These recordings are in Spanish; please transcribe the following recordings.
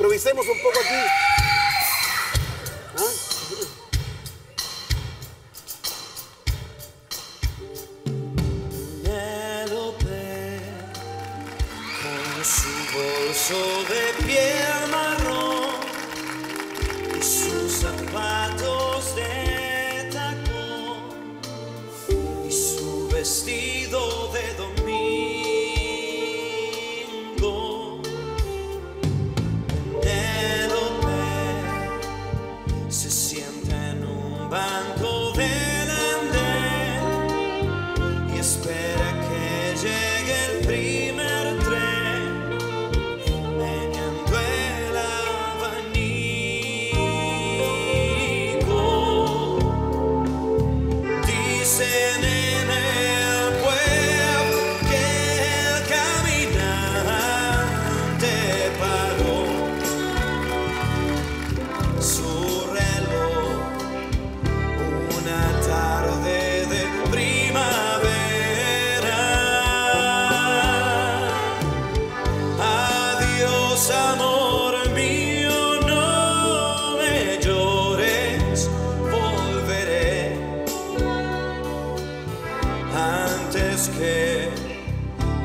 improvisemos un poco aquí. Su bolso de piel marrón y sus zapatos de tacón y su vestido se sienta en un banco del andén y espera que llegue el primer tren meneando el abanico. Dicen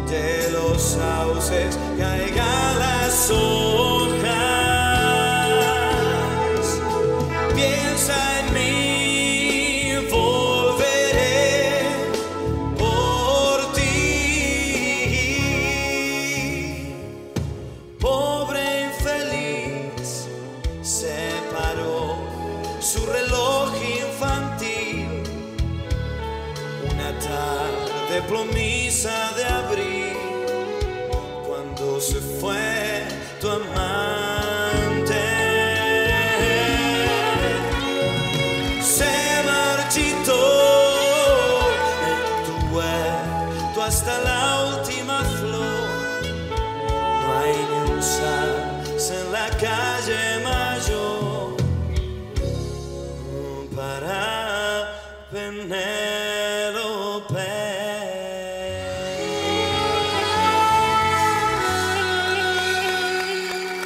de los sauces caigan las hojas. Piensa en mí, volveré por ti. Pobre infeliz, se paró su reloj infantil. Una tarde plomiza de abril, cuando se fue tu amante se marchitó en tu huerto hasta la última flor. No hay ni un sas en la calle mayor para Penélope.